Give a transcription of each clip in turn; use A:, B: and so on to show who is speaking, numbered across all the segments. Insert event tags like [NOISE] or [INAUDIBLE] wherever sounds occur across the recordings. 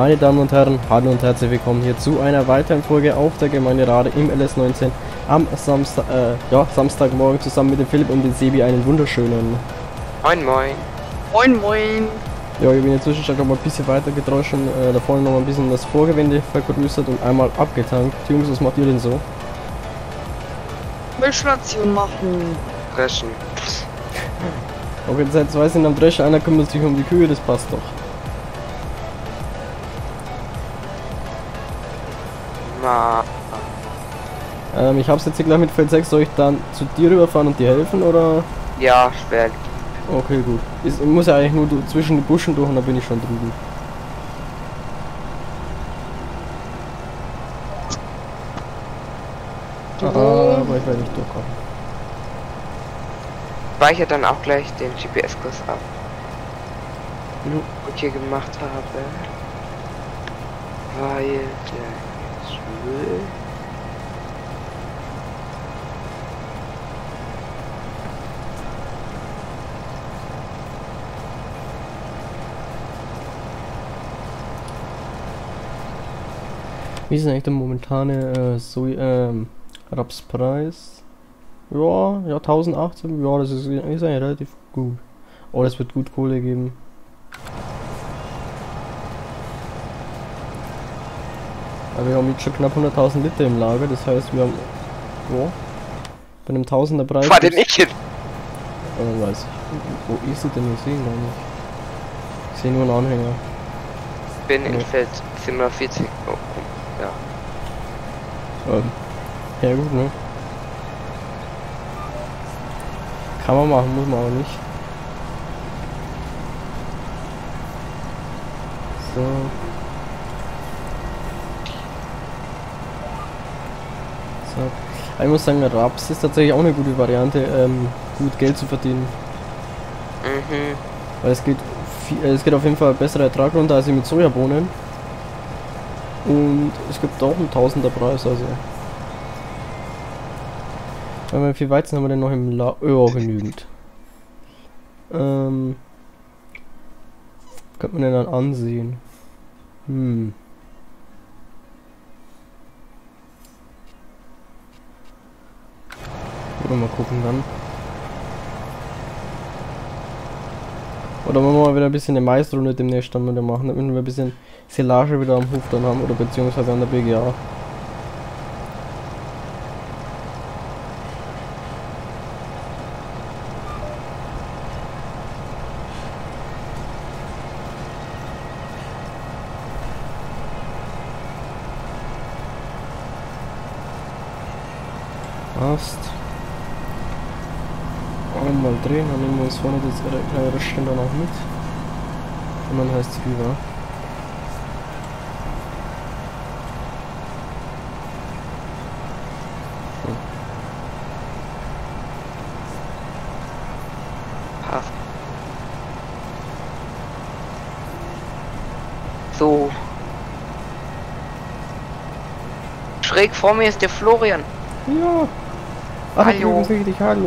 A: Meine Damen und Herren, hallo und herzlich willkommen hier zu einer weiteren Folge auf der Gemeinderade im LS19 am Samstag, äh, ja, Samstagmorgen zusammen mit dem Philipp und dem Sebi einen wunderschönen.
B: Moin moin.
C: Moin moin.
A: Ja, ich bin inzwischen schon mal ein bisschen weiter gedroschen, äh, da vorne noch mal ein bisschen das Vorgewinde vergrößert und einmal abgetankt. Jungs, was macht ihr denn so?
C: Milchstation machen.
B: Dreschen.
A: Okay, seit zwei sind am Dreschen, einer kümmert sich um die Kühe, das passt doch.
B: Ma.
A: Ähm, ich hab's jetzt hier gleich mit Feld 6, soll ich dann zu dir rüberfahren und dir helfen oder?
B: Ja, schwer.
A: Okay, gut. Ich muss ja eigentlich nur zwischen die Buschen durch und dann bin ich schon drüben. Ah, aber ich werde nicht durchkommen.
B: Speichere dann auch gleich den GPS-Kurs ab.
A: Jo.
B: Ich hier gemacht habe. Weil der
A: Wie ist denn eigentlich der momentane äh, so, ähm, Rapspreis? Ja, ja, 1018, ja, das ist, ist eigentlich relativ gut. Oh, das wird gut Kohle geben. Aber wir haben jetzt schon knapp 100.000 Liter im Lager, das heißt, wir haben, ja, bei einem Tausender Preis.
B: Fahr den nicht hin.
A: Äh, weiß ich. Wo ist sie denn? Ich sehe ihn gar nicht. Ich sehe nur einen Anhänger.
B: Bin in
A: Ja.
B: Feld 47. Oh, oh, ja.
A: Ähm, ja gut, ne? Kann man machen, muss man aber nicht. So. Aber Ich muss sagen, Raps ist tatsächlich auch eine gute Variante, ähm, gut Geld zu verdienen.
B: Mhm.
A: Weil es geht, viel, äh, es geht auf jeden Fall besserer Ertrag runter als mit Sojabohnen. Und es gibt auch einen Tausender Preis, also. Weil Wie viel Weizen haben wir denn noch im La... Ja, genügend. Ähm... Könnte man denn dann ansehen? Hm. Mal gucken dann. Oder wollen wir mal wieder ein bisschen eine Meisterrunde demnächst dann wieder machen, damit wir ein bisschen Silage wieder am Hof dann haben oder beziehungsweise an der BGA. Passt. Einmal drehen, dann nehmen wir uns vorne das ihre kleine Röstchen dann auch mit. Und dann heißt es rüber.
B: So. Schräg vor mir ist der Florian.
A: Ja! Ach,
B: Hallo.
A: übrigens richtig, hallo!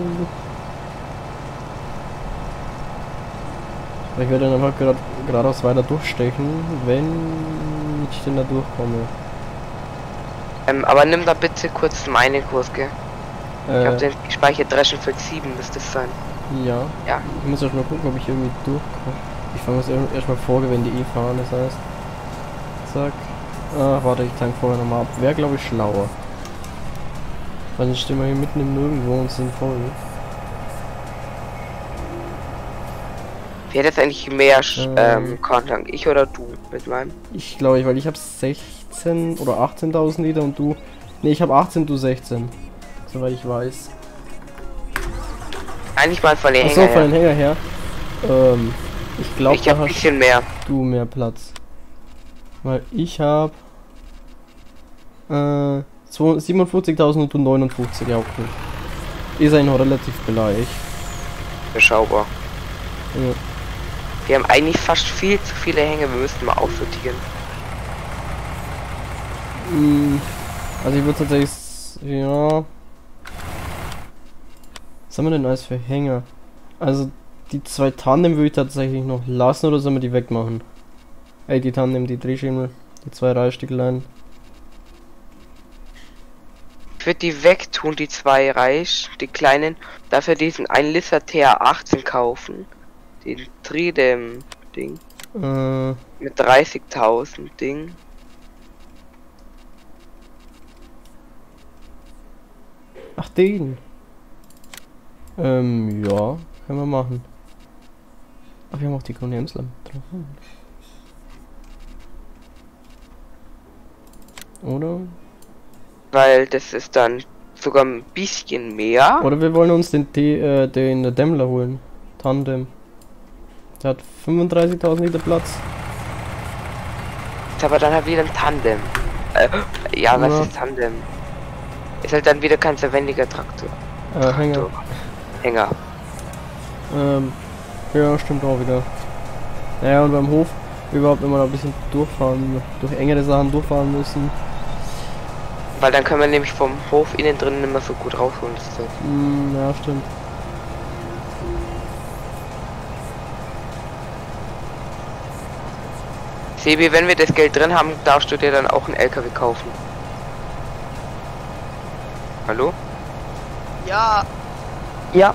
A: Ich werde dann einfach grad, geradeaus weiter durchstechen, wenn ich denn da durchkomme.
B: Ähm, aber nimm da bitte kurz meinen Kurs, gell? Ich
A: Äh,
B: hab den Speicher Dreschenfeld 7, müsste es sein.
A: ja.
B: Ja.
A: Ich muss erst mal gucken, ob ich irgendwie durchkomme. Ich fange jetzt erst- erstmal Vorgewende eh fahren, das heißt. Zack. Ach, warte, ich tank vorher nochmal ab. Wäre, glaube ich, schlauer. Weil dann stehen wir hier mitten im Nirgendwo und sind voll.
B: Wer hat jetzt eigentlich mehr Sch-
A: Ähm.
B: Kontank? Ich oder du mit meinem?
A: Ich glaube, ich, weil ich habe 16 oder 18.000 Liter und du. Ne, ich habe 18, du 16. Soweit ich weiß.
B: Eigentlich mal von den
A: Achso,
B: Hänger
A: von den Hänger her. Ähm, ich glaube,
B: Ich
A: da
B: hab ein bisschen mehr.
A: du mehr Platz. Weil ich habe äh, 47.000 und du 59, ja okay. Ist eigentlich noch relativ gleich.
B: Beschaubar.
A: Ja.
B: Wir haben eigentlich fast viel zu viele Hänge. Wir müssten mal aussortieren.
A: Mm, Also ich würde tatsächlich, ja. Was haben wir denn alles für Hänger? Also die zwei Tandem würde ich tatsächlich noch lassen oder sollen wir die wegmachen? Ey, die Tandem, die Drehschemel, die zwei Reihsticklein.
B: Ich würde die wegtun, die zwei Reich, die kleinen. Dafür diesen 1 Liter TR18 kaufen. Den Tridem-Ding.
A: Äh,
B: Mit 30.000 Ding.
A: ach, den. Ähm, ja, können wir machen. Ach, wir haben auch die grüne Emsler drauf. Oder?
B: Weil das ist dann sogar ein bisschen mehr.
A: Oder wir wollen uns den, D, äh, den Dämmler holen. Tandem. Der hat 35.000 Liter Platz.
B: Ist aber dann halt wieder ein Tandem. Äh, ja, was
A: Ja.
B: ist Tandem? Ist halt dann wieder kein verwendiger Traktor.
A: Äh, Hänger.
B: Traktor. Hänger.
A: Ähm, ja, stimmt auch wieder. Naja, und beim Hof überhaupt immer noch ein bisschen durchfahren, durch engere Sachen durchfahren müssen.
B: Weil dann können wir nämlich vom Hof innen drin nicht mehr so gut rausholen.
A: Hm, ja, stimmt.
B: Sebi, wenn wir das Geld drin haben, darfst du dir dann auch einen LKW kaufen. Hallo?
C: Ja. Ja.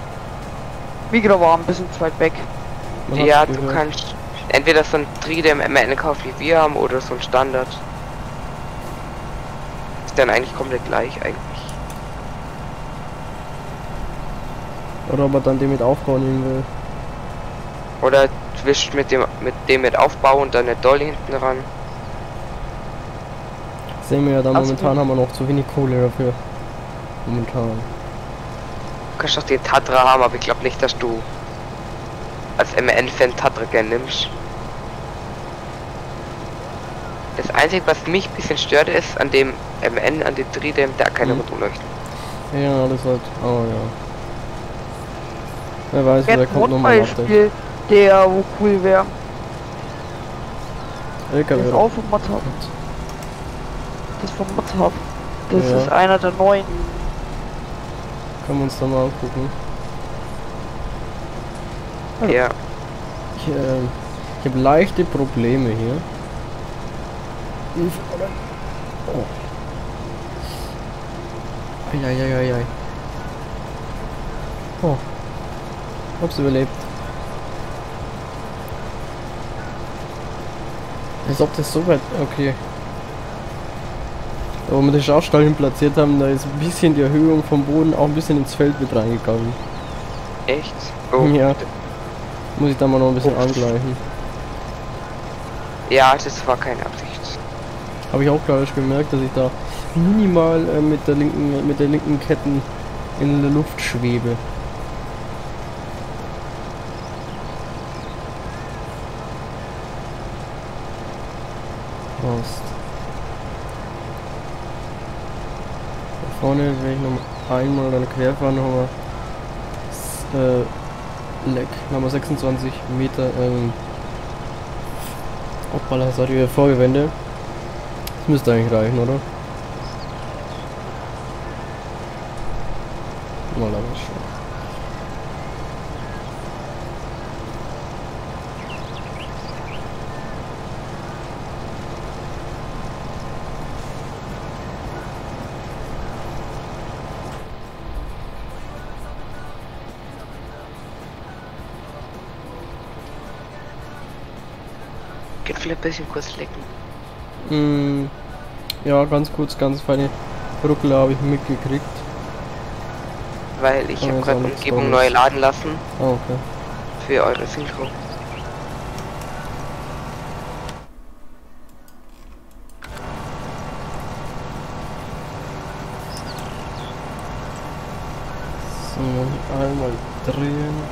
C: Mikro war ein bisschen zu weit weg.
A: Man
B: ja, du
A: gehört.
B: kannst entweder so ein Tridem MN kaufen wie wir haben oder so ein Standard. Ist dann eigentlich komplett gleich eigentlich.
A: Oder ob er dann den mit aufbauen nehmen will.
B: Oder willst mit dem mit dem mit aufbauen und dann eine Dolly hinten ran.
A: Sehen wir ja dann,
C: Ach so.
A: momentan haben wir noch zu wenig Kohle dafür. Momentan.
B: Du kannst doch den Tatra haben, aber ich glaube nicht, dass du als MN-Fan Tatra gern nimmst. Das einzige, was mich ein bisschen stört, ist an dem MN, an dem Tridem, der hat keine
A: Mhm.
B: Rundumleuchten.
A: Ja, das halt. Oh ja. Wer weiß,
C: Wer
A: kommt nochmal.
C: Beispiel, der wo cool wäre.
A: LKW.
C: ist auch vom Motorrad. Das ist vom Motorrad. Das
A: Ja.
C: ist einer der neuen.
A: Können wir uns da mal angucken.
B: Ja.
A: Ich, äh, ich habe leichte Probleme hier. Ich, oh. Eieieiei. Oh. Hab's überlebt. Als ob das so weit. Okay. Da, wo wir den Schafstall hin platziert haben, da ist ein bisschen die Erhöhung vom Boden auch ein bisschen ins Feld mit reingegangen.
B: Echt? Oh.
A: Ja. Muss ich da mal noch ein bisschen angleichen.
B: Ja, das war keine Absicht.
A: Habe ich auch gerade schon gemerkt, dass ich da minimal äh, mit der linken mit der linken Ketten in der Luft schwebe. Werde ich noch einmal dann quer noch mal s- äh, Leck, nochmal 26 Meter ähm, Hoppala, sorry, wieder Vorgewende. Das müsste eigentlich reichen, oder?
B: Vielleicht ein bisschen kurz lecken.
A: Mm, ja, ganz kurz, ganz feine Ruckel habe ich mitgekriegt.
B: Weil ich
A: Oh,
B: habe gerade Umgebung neu laden lassen
A: Ah, okay.
B: für eure Synchro.
A: So, einmal drehen.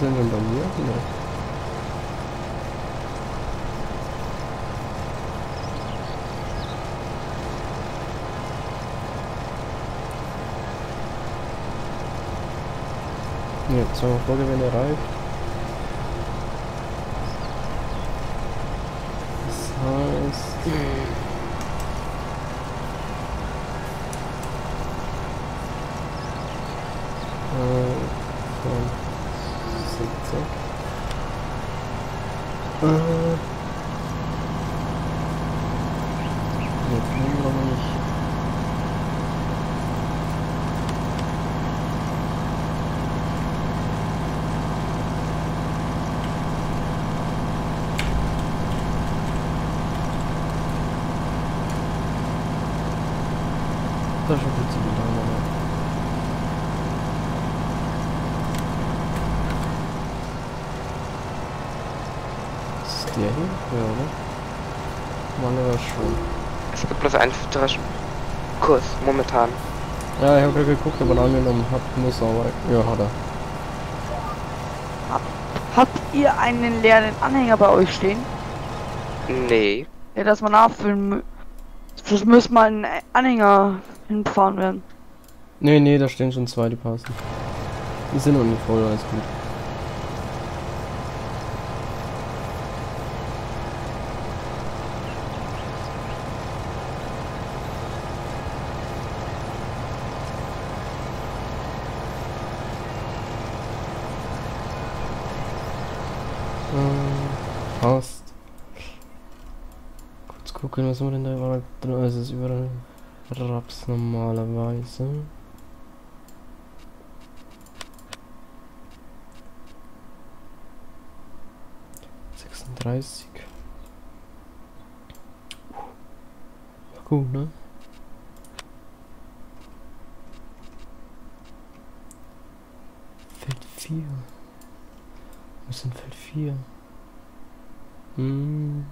A: Sind schon bei mir? Ne, zweimal Vorgewinn erreicht. Das heißt... Äh, von 70. Äh, jetzt nehmen wir noch nicht. Da ist schon viel zu getan, aber. Ist es der hier? Ja, oder? Schon.
B: Es gibt bloß einen Kurs momentan.
A: Ja, ich habe gerade geguckt, ob er ihn angenommen hat, muss aber. Ja, hat er.
C: Habt ihr einen leeren Anhänger bei euch stehen?
B: Nee.
C: Ja, dass man nachfüllen Das muss mal ein Anhänger hinfahren werden.
A: Nee, nee, da stehen schon zwei, die passen. Die sind noch nicht voll, alles gut. Passt. Kurz gucken, was haben wir denn da überall drin? Es ist überall Raps normalerweise. Sechsunddreißig. Ne? Feld 4. Wo ist denn Feld 4? Hm.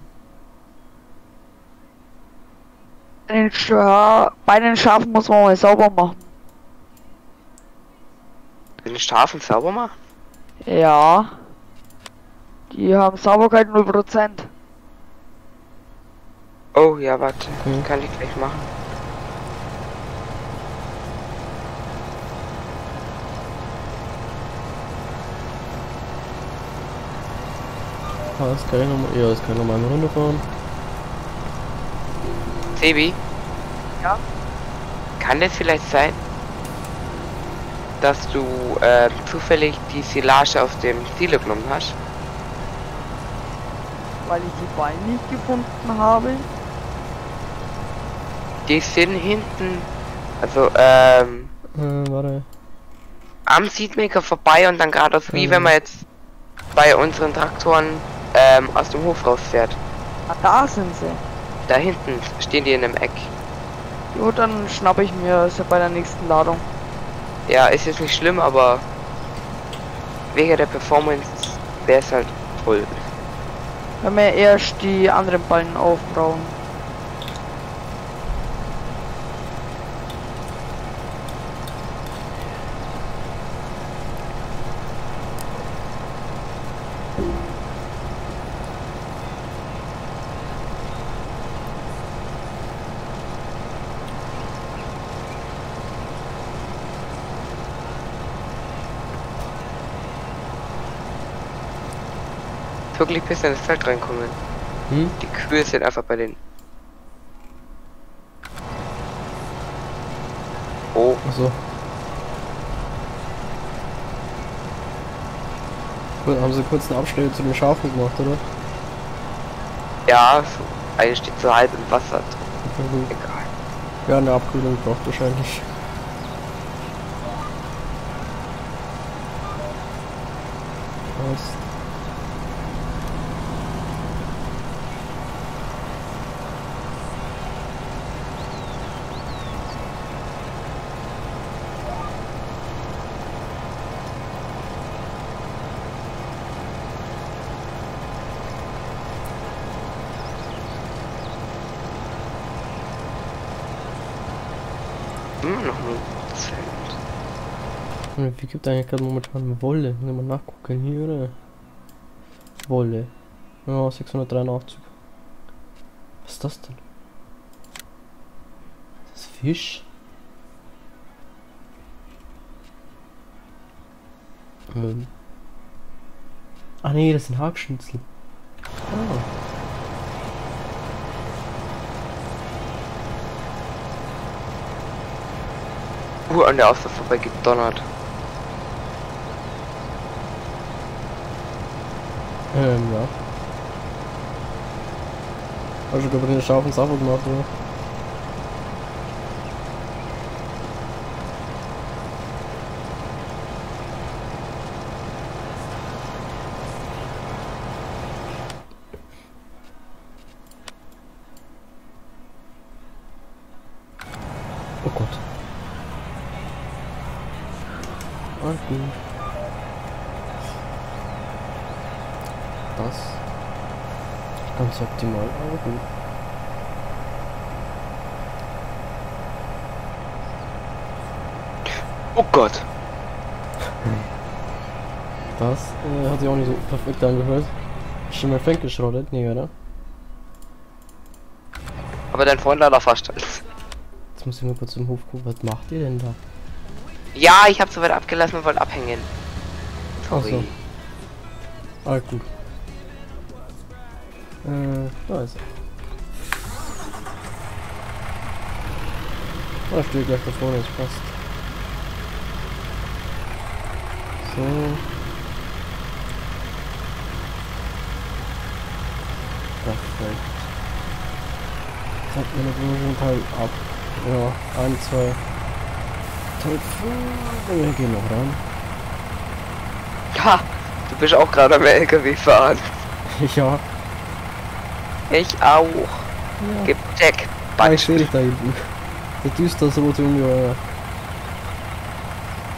C: Den Scha bei den Schafen muss man mal sauber machen.
B: Den Schafen sauber machen?
C: Ja. Die haben Sauberkeit 0%.
B: Oh ja, warte.
A: Okay.
B: Kann ich gleich machen.
A: Kann ich nochmal. Ja, das kann ich nochmal eine Runde fahren.
B: Sebi?
C: Ja?
B: Kann es vielleicht sein, dass du äh, zufällig die Silage aus dem Silo genommen hast?
C: Weil ich die Beine nicht gefunden habe.
B: Die sind hinten, also ähm,
A: Äh, warte.
B: am Seedmaker vorbei und dann geradeaus, wie
A: Mhm.
B: wenn man jetzt bei unseren Traktoren ähm, aus dem Hof rausfährt.
C: Ah, da sind sie.
B: Da hinten stehen die in einem Eck.
C: Gut, dann schnappe ich mir sie bei der nächsten Ladung.
B: Ja, ist jetzt nicht schlimm, aber wegen der Performance wäre es halt toll.
C: Wenn wir erst die anderen Ballen aufbrauchen.
B: Wirklich bis in das Feld reinkommen.
A: Hm?
B: Die Kühe sind einfach bei den. Oh,
A: Achso. Cool, haben sie kurz eine Abstelle zu den Schafen gemacht, oder?
B: ja, so, eine steht so halb im Wasser.
A: Okay, gut.
B: Egal.
A: Ja, eine Abkühlung braucht wahrscheinlich. Passt. Wie gibt eigentlich gerade momentan Wolle? Ich mal nachgucken hier? Wolle. Ja, 683. Was ist das denn? Das Fisch? Ähm. Ah nee, das sind Hackschnitzel. Ah.
B: Uh, an der Außer vorbei gedonnert.
A: Ähm, ja. Hast du gerade den scharfen Sache gemacht, oder? Oh Gott. Ah, gut. Das ist gut.
B: Oh Gott.
A: Das äh, hat sich auch nicht so perfekt angehört. Schon mal Fenk geschrottet? Nee, oder?
B: Aber dein Freund auch fast.
A: Jetzt muss ich mal kurz im Hof gucken, was macht ihr denn da?
B: Ja, ich habe soweit abgelassen und wollte abhängen.
A: Ach
B: Sorry.
A: so. Ah, gut. Äh, da ist er. Da steht gleich da vorne, das passt. So. Perfekt. Zack, meine Wohnung Teil ab. Ja, ein, zwei. Teil Wir gehen noch ran.
B: Ha, du bist auch gerade am LKW fahren. [LAUGHS]
A: Ja.
B: Ich auch.
A: ja.
B: Gib Deck.
A: Ah, sehe dich da hinten. Der düster rote Junge.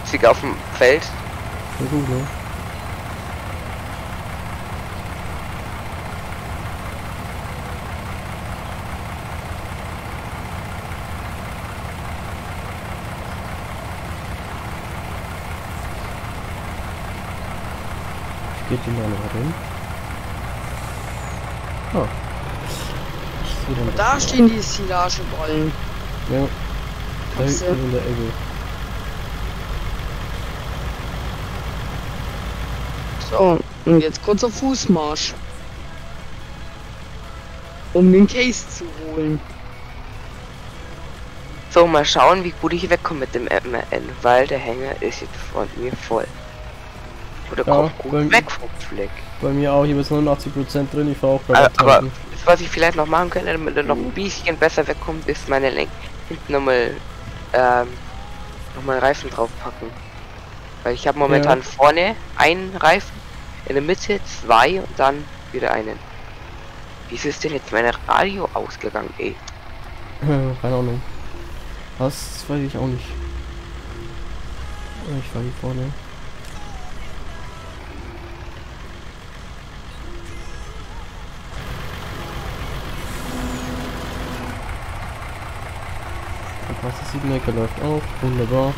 B: Sieg auf dem Feld.
A: Ja, gut, ne? Ich geht denn da noch rin? Den
C: Da stehen die Silagebollen.
A: Ja. Da
C: Hast
A: hinten
C: du?
A: in der Ecke.
C: So, und jetzt kurzer Fußmarsch. Um den Case zu holen.
B: So, mal schauen, wie gut ich wegkomme mit dem MN, weil der Hänger ist jetzt von mir voll. Oder
A: Ja,
B: kommt weg vom Fleck.
A: Bei mir auch, habe jetzt 89% drin, ich fahre auch
B: Aber,
A: der
B: aber das, was ich vielleicht noch machen könnte, damit er noch ein bisschen besser wegkommt, ist meine Lenk hinten nochmal ähm, nochmal Reifen draufpacken. Weil ich habe momentan vorne einen Reifen, in der Mitte zwei und dann wieder einen. Wieso ist denn jetzt meine Radio ausgegangen, ey?
A: Keine Ahnung. Das weiß ich auch nicht. Ich war hier vorne. Was das Siebenecke läuft auch. Wunderbar.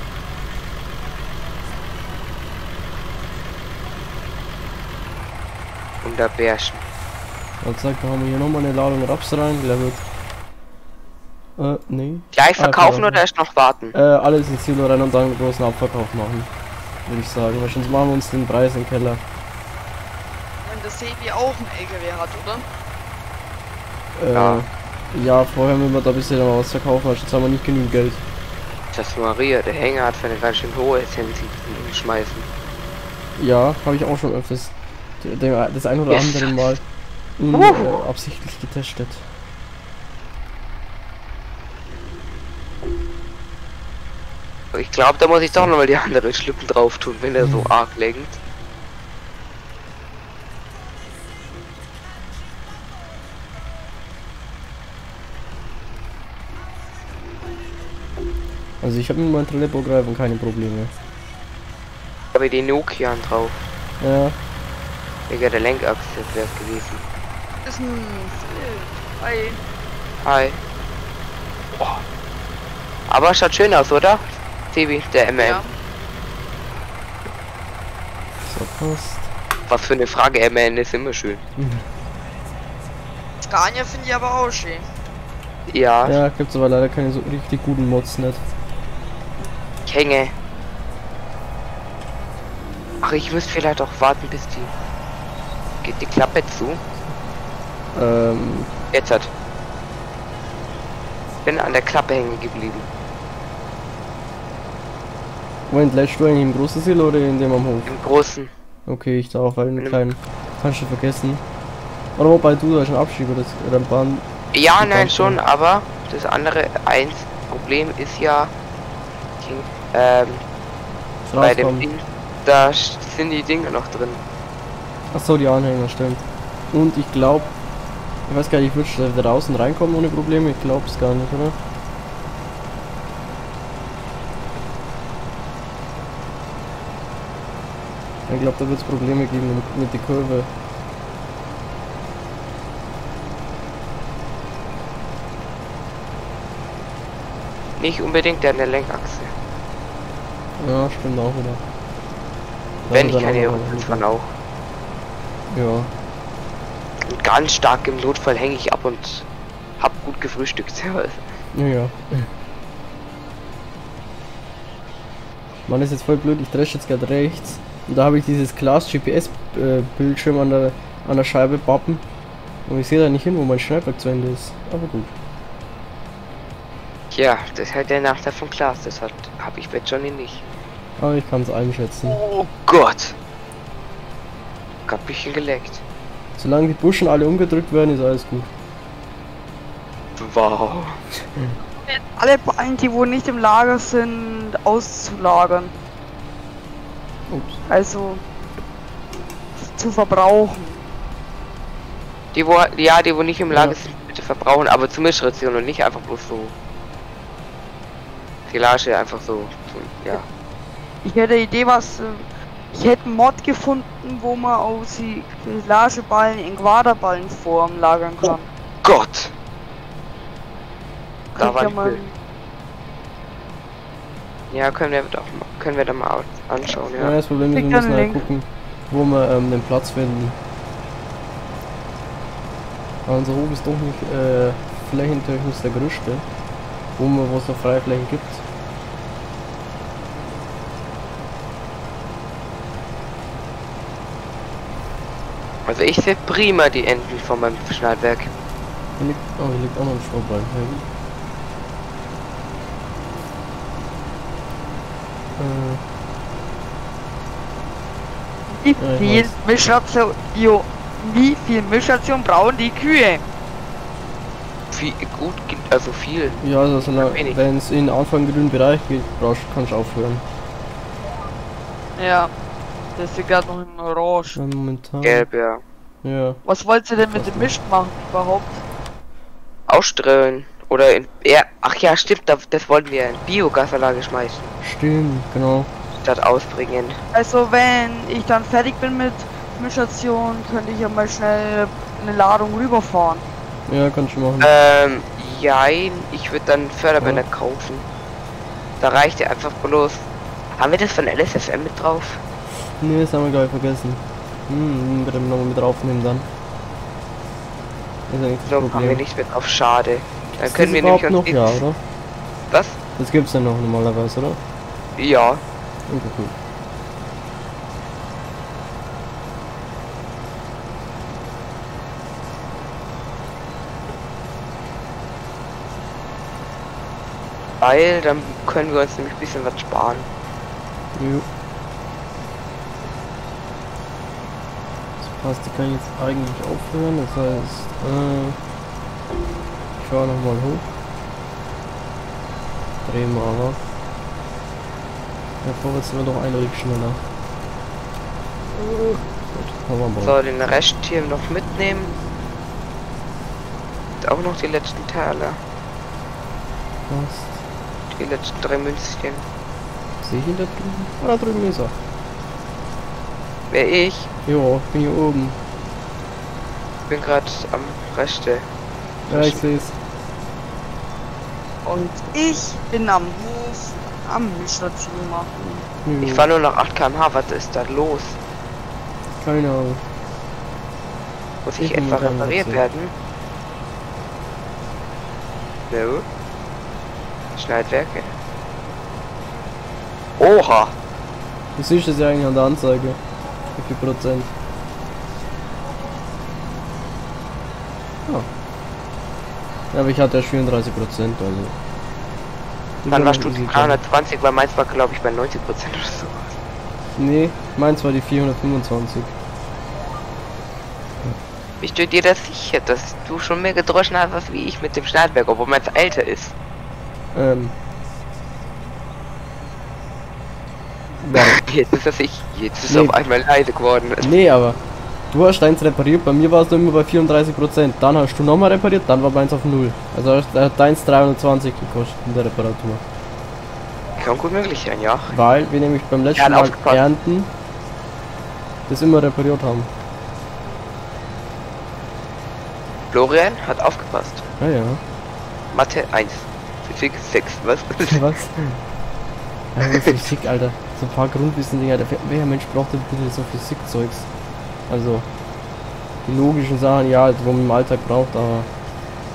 B: Und der Bärchen.
A: Und da haben wir hier nochmal eine Ladung Raps rein. Wird. Äh, nee.
B: Gleich
A: Ah,
B: verkaufen
A: klar.
B: oder erst noch warten?
A: Äh, alles ins Silo rein und dann einen großen Abverkauf machen. Würde ich sagen. Weil sonst machen wir uns den Preis im Keller.
C: Wenn das Sebi auch ein LKW hat, oder?
A: Äh,
B: Ja.
A: Ja. vorher müssen wir da ein bisschen was verkaufen, weil sonst haben wir nicht genug Geld.
B: Das Maria, der Hänger hat für eine ganz schön hohe Essenz schmeißen.
A: Ja, habe ich auch schon öfters das ein oder
B: Yes.
A: andere Mal mm,
B: Uh.
A: äh, absichtlich getestet.
B: Ich glaube, da muss ich doch nochmal die andere Schlippen drauf tun, wenn er so arg lenkt.
A: Also ich habe mit meinem Trelleborgreifen keine Probleme.
B: Aber die Nokian drauf.
A: Ja,
B: Wegen der Lenkachse wäre es gewesen.
C: Das ist ein. Hi.
B: Hi. Boah. Aber schaut schön aus, oder? Sebi, der MM.
C: Ja.
A: Verpasst.
B: Was für eine Frage, MN ist immer schön.
C: Scania finde ich aber auch schön.
B: Ja,
A: Ja, gibt's aber leider keine so richtig guten Mods nicht.
B: Ich hänge. Ach, ich müsste vielleicht auch warten, bis die... Geht die Klappe zu?
A: Ähm,
B: Jetzt hat. Bin an der Klappe hängen geblieben.
A: Moment, lädst du eigentlich im großen Silo oder in dem am Hof?
B: Im Großen.
A: Okay, ich darf, weil
B: In
A: einen
B: dem-
A: kleinen kannst du vergessen. Oder wobei du da schon Abschieber, das Rennbahn.
B: Ja,
A: Die
B: nein,
A: Baustelle.
B: schon, aber das andere eins Problem ist ja, die, ähm, bei dem. Ding, da sind die Dinge noch drin.
A: Achso, die Anhänger, stimmt. Und ich glaube, ich weiß gar nicht, würdest du da draußen reinkommen ohne Probleme? Ich glaube es gar nicht, oder? Ich glaube, da wird es Probleme geben mit, mit der Kurve.
B: Nicht unbedingt an der Lenkachse.
A: Ja, stimmt auch wieder.
B: Wenn
A: Also
B: ich keine fahren auch.
A: Ja,
B: Und ganz stark im Notfall hänge ich ab und hab gut gefrühstückt. [LAUGHS]
A: ja, ja. Mann, ist jetzt voll blöd, ich drehe jetzt gerade rechts. Und da habe ich dieses Glas GPS äh, Bildschirm an der an der Scheibe bappen. Und ich sehe da nicht hin, wo mein Schneidwerk zu Ende ist. Aber gut.
B: Ja, das ist halt der Nachteil von Glas. Das hat habe ich bei Johnny nicht.
A: Aber ich kann es einschätzen.
B: Oh Gott! Grad bisschen geleckt.
A: Solange die Buschen alle umgedrückt werden, ist alles gut.
B: Wow.
C: Alle Ballen, die wohl nicht im Lager sind, auszulagern.
A: Ups.
C: Also zu verbrauchen.
B: Die wo ja, die wo nicht im Lager
A: Ja.
B: sind, bitte verbrauchen, aber zur Mischration und nicht einfach bloß so. Silage einfach so. ja.
C: Ich hätte eine Idee, was. äh, Ich hätte einen Mod gefunden, wo man aus die Silageballen in Quaderballenform lagern kann.
B: Gott! Da war. Bild. Ja, können wir doch mal, können wir da mal au- anschauen,
A: Ja,
B: ja.
A: das Problem ist, wir müssen halt gucken, wo wir ähm, den Platz finden. Aber unser Hof ist doch nicht äh, flächentechnisch der größte, wo man wo es noch freie Flächen gibt.
B: Also ich sehe prima die Enden von meinem Schneidwerk.
A: Hier liegt, oh, hier liegt auch noch ein gut. Äh,
C: Wie viel. Mischration. Jo, wie viel Mischration brauchen die Kühe?
B: Viel gut, ge- also viel.
A: ja, also solange-
B: Wenig.
A: wenn es in den Anfang grünen Bereich geht, brauchst, kannst du aufhören.
C: Ja. Das ist gerade noch in Orange.
A: Dann momentan.
B: Gelb, ja.
A: Ja.
C: Was wollt ihr denn mit dem Mist machen überhaupt?
B: Ausstrahlen. Oder in. Ja, ach ja, stimmt, da- das wollten wir in Biogasanlage schmeißen.
A: Stimmt, genau.
B: Statt ausbringen.
C: Also wenn ich dann fertig bin mit Mischation, könnte ich ja mal schnell eine Ladung rüberfahren.
A: Ja, kannst du machen.
B: Ähm, jein, ich würde dann Förderbänder kaufen. Da reicht ja einfach bloß. Haben wir das von LSFM mit drauf?
A: Nee, das haben wir gleich vergessen. Hm, bitte nochmal mit draufnehmen dann.
B: So, haben wir
A: Problem.
B: nicht mit drauf, schade. Dann
A: Ist
B: können wir nämlich uns
A: noch, ja, oder?
B: Was?
A: Das gibt's ja noch normalerweise, oder?
B: Ja.
A: Okay, cool.
B: Weil dann können wir uns nämlich ein bisschen was sparen.
A: Jo. Das passt, die kann ich jetzt eigentlich aufhören. Das heißt, äh, ich fahre nochmal hoch. Drehen wir aber. Ja, vorwärts sind wir doch ein Weg schneller. Gut.
B: So, den Rest hier noch mitnehmen. Und auch noch die letzten Teile.
A: Passt.
B: Die letzten drei Münzchen.
A: Sehe ich ihn da drüben? Ah, da drüben ist er.
B: Wer ich?
A: Jo, ich bin hier oben.
B: Bin gerade am Reste.
A: Ja, ich sehe es.
C: Und ich bin am Hof am Mischstation machen.
B: Ich fahre nur noch 8 km/h. Was ist da los?
A: Keine Ahnung.
B: Muss ich
A: Ich
B: etwa repariert werden? No. Schneidwerke. Oha!
A: Du siehst es ja eigentlich an der Anzeige. Wie viel Prozent. Ja. Ja, aber ich hatte ja 34 Prozent, also.
B: Dann warst du die
A: Job.
B: 320, weil meins war glaube ich bei 90% oder so.
A: Nee, meins war die 425.
B: Bist du dir das sicher, dass du schon mehr gedroschen hast als wie ich mit dem Schneidwerk, obwohl meins älter ist?
A: Ähm. [LAUGHS]
B: Jetzt ist das ich, jetzt ist
A: Nee.
B: auf einmal leise geworden.
A: nee, aber du hast deins repariert, bei mir warst du immer bei 34 Prozent. Dann hast du nochmal repariert, dann war meins auf null. Also hast- hat deins 320 gekostet in der Reparatur.
B: Kann gut möglich sein, ja.
A: Weil wir nämlich beim letzten Mal
B: aufgepasst.
A: ernten das immer repariert haben.
B: Florian hat aufgepasst.
A: Ja, ja.
B: Mathe 1. Physik 6. Was? [LAUGHS]
A: Was? Aber Physik, Alter. So ein paar Grundwissen-Dinger. Alter. Wer- Welcher Mensch braucht denn bitte so Physik-Zeugs? Also, die logischen Sachen, ja, wo man im Alltag braucht, aber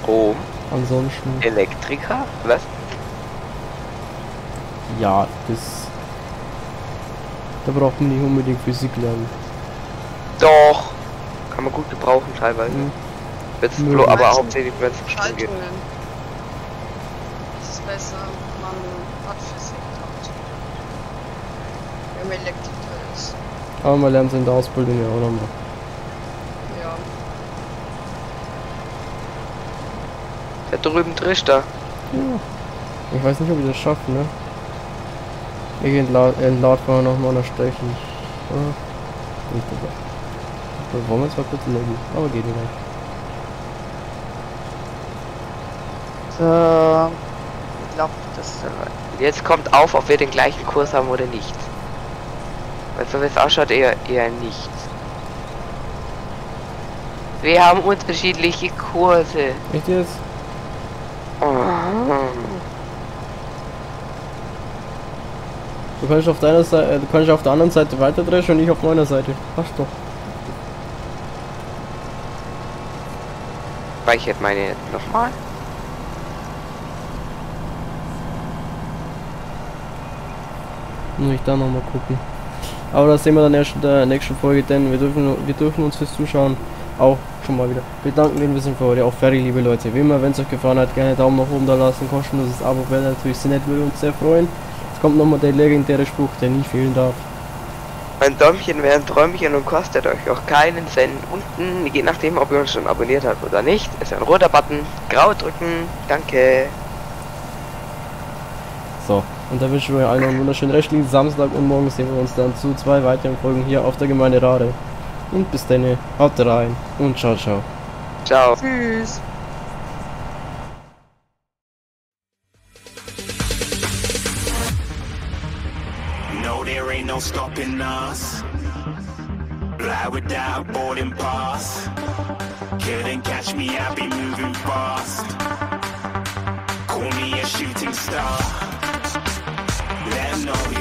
B: Rom.
A: ansonsten,
B: Elektriker? Was?
A: ja, das. Da braucht man nicht unbedingt Physik lernen.
B: Doch. Kann man gut gebrauchen teilweise.
A: Hm.
B: Wenn's
A: Nö.
B: Flo, aber hauptsächlich wenn es um Strom geht.
D: Schaltungen. Das ist besser, man hat Physik gehabt. Wenn man Elektriker ist.
A: Aber man lernt es in der Ausbildung ja auch nochmal.
D: Ja.
B: Da drüben Trichter.
A: Ja. Ich weiß nicht, ob ich das schaffe, ne? Ich entlad, entlad mal nochmal eine Stechen. Ah. Nicht dabei. Performance war kurz laggy, aber geht nicht.
C: So. Glaube, das soweit.
B: Jetzt kommt auf, ob wir den gleichen Kurs haben oder nicht. Weil so wie es ausschaut, eher, eher nicht. Wir haben unterschiedliche Kurse.
A: Echt jetzt?
B: Oh.
A: Du kannst auf deiner Seite, äh, du kannst auf der anderen Seite weiterdreschen und ich auf meiner Seite. Passt doch.
B: Speichert meine nochmal.
A: Muss ich da nochmal gucken. Aber das sehen wir dann erst in der nächsten Folge, denn wir dürfen, wir dürfen uns fürs Zuschauen auch schon mal wieder bedanken, wir sind für heute auch fertig, liebe Leute. Wie immer, wenn es euch gefallen hat, gerne Daumen nach oben da lassen, kostenloses Abo wäre natürlich sehr nett, würde uns sehr freuen. Jetzt kommt nochmal der legendäre Spruch, der nie fehlen darf.
B: Ein Däumchen wäre ein Träumchen und kostet euch auch keinen Cent. Unten, je nachdem, ob ihr uns schon abonniert habt oder nicht, ist ein roter Button. Grau drücken. Danke.
A: So, und dann wünschen wir euch allen einen wunderschönen restlichen Samstag und morgen sehen wir uns dann zu zwei weiteren Folgen hier auf der Gemeinde Rade. Und bis dann, haut rein und ciao, ciao.
B: Ciao.
C: Tschüss.
E: No, there ain't no stopping us. Fly without boarding pass. Couldn't catch me, I be moving fast. Call me a shooting star. know.